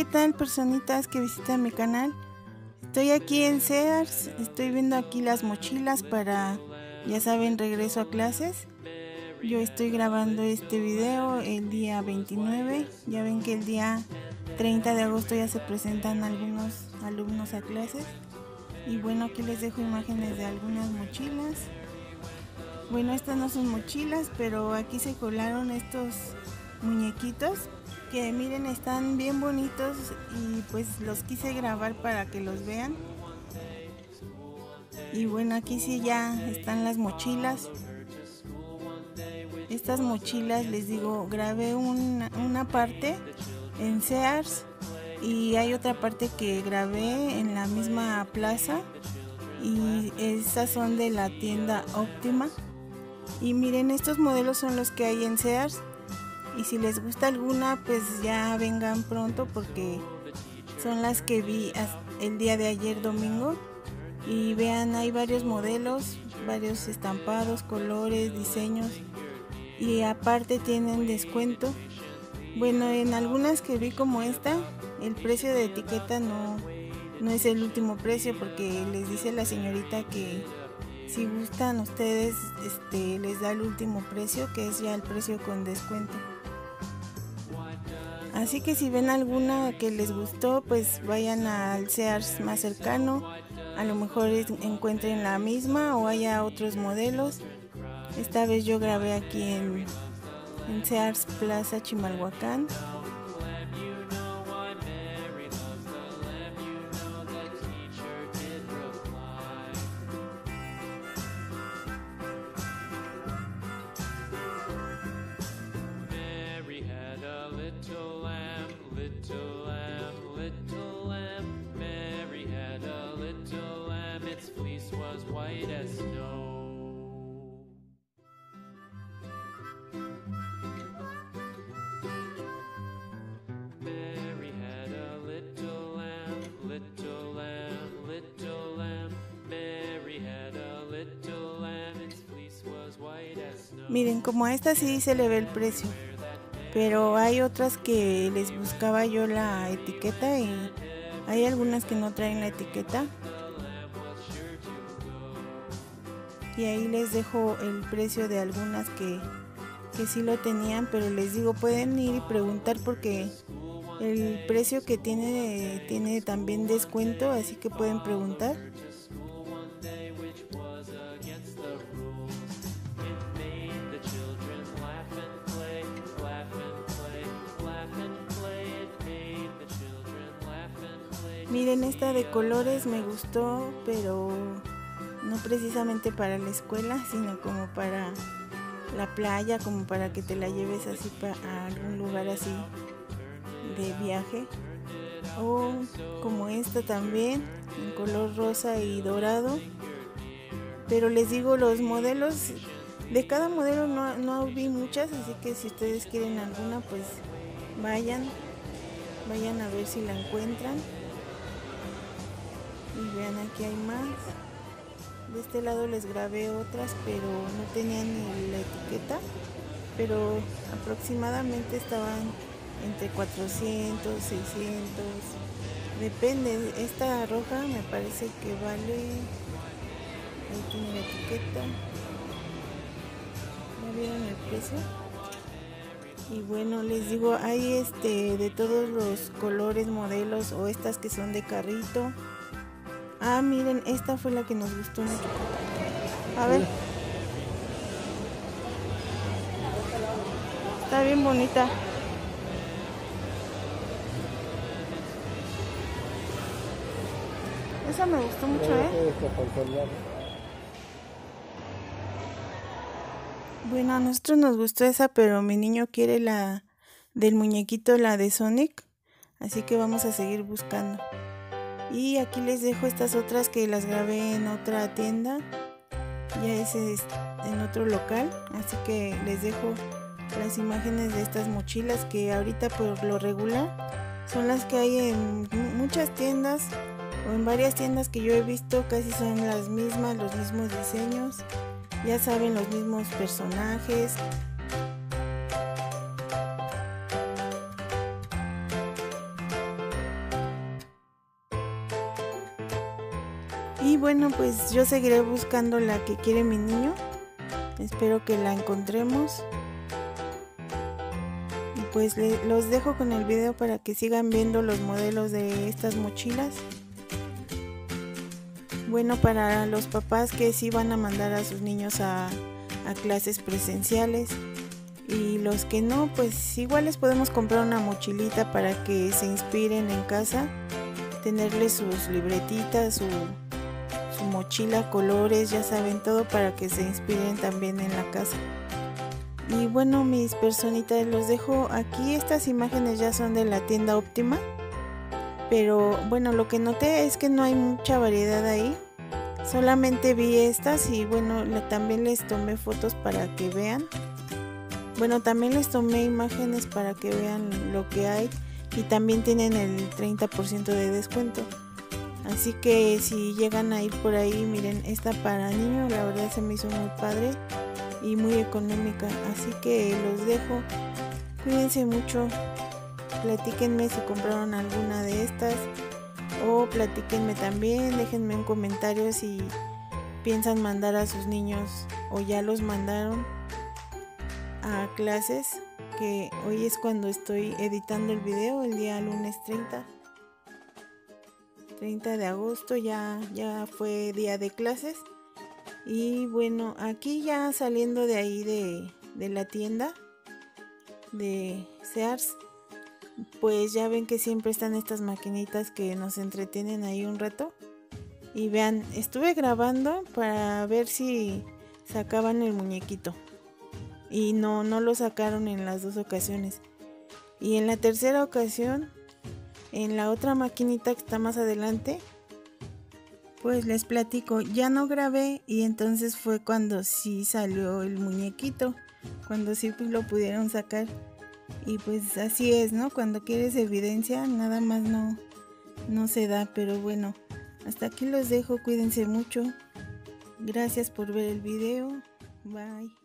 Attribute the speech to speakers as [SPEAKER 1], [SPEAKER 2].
[SPEAKER 1] ¿qué tal personitas que visitan mi canal? Estoy aquí en Sears, estoy viendo aquí las mochilas para, ya saben, regreso a clases. Yo estoy grabando este video el día 29, ya ven que el día 30 de agosto ya se presentan algunos alumnos a clases. Y bueno, aquí les dejo imágenes de algunas mochilas. Bueno, estas no son mochilas, pero aquí se colaron estos muñequitos que miren están bien bonitos y pues los quise grabar para que los vean. Y bueno aquí sí ya están las mochilas. Estas mochilas les digo grabé una, una parte en Sears y hay otra parte que grabé en la misma plaza. Y estas son de la tienda óptima y miren estos modelos son los que hay en Sears y si les gusta alguna pues ya vengan pronto porque son las que vi el día de ayer domingo. Y vean hay varios modelos varios estampados colores diseños. Y aparte tienen descuento. Bueno en algunas que vi como esta el precio de etiqueta no no es el último precio porque les dice la señorita que si gustan ustedes este les da el último precio que es ya el precio con descuento Así que si ven alguna que les gustó, pues vayan al Sears más cercano. A lo mejor encuentren la misma o haya otros modelos. Esta vez yo grabé aquí en, en Sears Plaza Chimalhuacán. Miren, como a esta sí se le ve el precio, pero hay otras que les buscaba yo la etiqueta y hay algunas que no traen la etiqueta. Y ahí les dejo el precio de algunas que, que sí lo tenían, pero les digo, pueden ir y preguntar porque el precio que tiene tiene también descuento, así que pueden preguntar. Miren, esta de colores me gustó, pero no precisamente para la escuela, sino como para la playa, como para que te la lleves así a algún lugar así de viaje. O como esta también, en color rosa y dorado. Pero les digo, los modelos, de cada modelo no, no vi muchas, así que si ustedes quieren alguna, pues vayan, vayan a ver si la encuentran y vean aquí hay más de este lado les grabé otras pero no tenían la etiqueta pero aproximadamente estaban entre 400 600 depende esta roja me parece que vale ahí tiene la etiqueta ¿ya vieron el precio? y bueno les digo hay este de todos los colores modelos o estas que son de carrito Ah, miren, esta fue la que nos gustó mucho. A ver. Está bien bonita. Esa me gustó mucho, ¿eh? Bueno, a nosotros nos gustó esa, pero mi niño quiere la del muñequito, la de Sonic. Así que vamos a seguir buscando. Y aquí les dejo estas otras que las grabé en otra tienda. Ya es en otro local. Así que les dejo las imágenes de estas mochilas que ahorita por lo regular son las que hay en muchas tiendas o en varias tiendas que yo he visto casi son las mismas, los mismos diseños, ya saben los mismos personajes, bueno, pues yo seguiré buscando la que quiere mi niño. Espero que la encontremos. Y pues los dejo con el video para que sigan viendo los modelos de estas mochilas. Bueno, para los papás que sí van a mandar a sus niños a, a clases presenciales y los que no, pues igual les podemos comprar una mochilita para que se inspiren en casa, tenerles sus libretitas, su mochila, colores, ya saben, todo para que se inspiren también en la casa. Y bueno, mis personitas, los dejo aquí. Estas imágenes ya son de la tienda óptima. Pero bueno, lo que noté es que no hay mucha variedad ahí. Solamente vi estas y bueno, también les tomé fotos para que vean. Bueno, también les tomé imágenes para que vean lo que hay y también tienen el 30% de descuento. Así que si llegan a ir por ahí, miren, esta para niños, la verdad se me hizo muy padre y muy económica. Así que los dejo. Cuídense mucho. Platíquenme si compraron alguna de estas. O platíquenme también. Déjenme un comentario si piensan mandar a sus niños o ya los mandaron a clases. Que hoy es cuando estoy editando el video, el día lunes 30. 30 de agosto ya, ya fue día de clases. Y bueno, aquí ya saliendo de ahí de, de la tienda de Sears, pues ya ven que siempre están estas maquinitas que nos entretienen ahí un rato. Y vean, estuve grabando para ver si sacaban el muñequito. Y no, no lo sacaron en las dos ocasiones. Y en la tercera ocasión, en la otra maquinita que está más adelante, pues les platico, ya no grabé y entonces fue cuando sí salió el muñequito, cuando sí pues lo pudieron sacar. Y pues así es, ¿no? Cuando quieres evidencia, nada más no, no se da, pero bueno, hasta aquí los dejo, cuídense mucho. Gracias por ver el video. Bye.